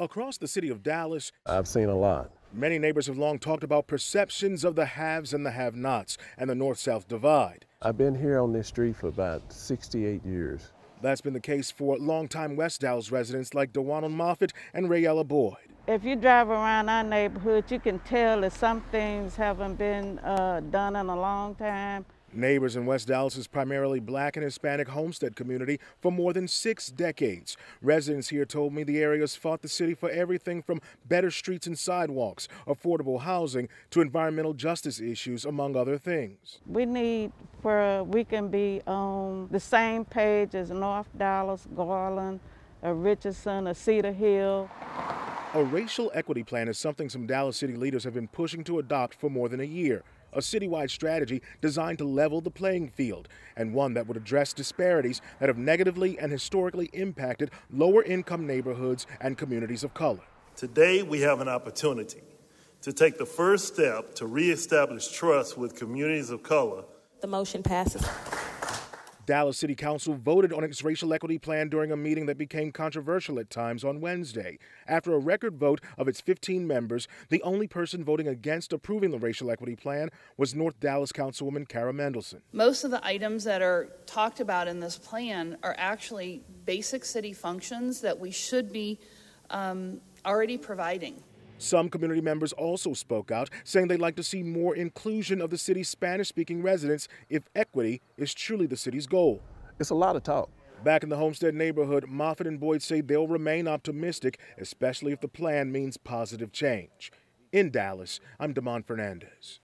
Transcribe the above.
Across the city of Dallas, I've seen a lot. Many neighbors have long talked about perceptions of the haves and the have nots and the north south divide. I've been here on this street for about 68 years. That's been the case for longtime West Dallas residents like DeWanel Moffett and Rayella Boyd. If you drive around our neighborhood, you can tell that some things haven't been uh, done in a long time. Neighbors in West Dallas's primarily black and Hispanic homestead community for more than six decades. Residents here told me the area's fought the city for everything from better streets and sidewalks, affordable housing, to environmental justice issues, among other things. We need for we can be on the same page as North Dallas, Garland, or Richardson, or Cedar Hill. A racial equity plan is something some Dallas city leaders have been pushing to adopt for more than a year a citywide strategy designed to level the playing field, and one that would address disparities that have negatively and historically impacted lower income neighborhoods and communities of color. Today, we have an opportunity to take the first step to reestablish trust with communities of color. The motion passes. Dallas City Council voted on its racial equity plan during a meeting that became controversial at times on Wednesday. After a record vote of its 15 members, the only person voting against approving the racial equity plan was North Dallas Councilwoman Cara Mendelsohn. Most of the items that are talked about in this plan are actually basic city functions that we should be um, already providing. Some community members also spoke out, saying they'd like to see more inclusion of the city's Spanish speaking residents if equity is truly the city's goal. It's a lot of talk. Back in the Homestead neighborhood, Moffett and Boyd say they'll remain optimistic, especially if the plan means positive change. In Dallas, I'm Demond Fernandez.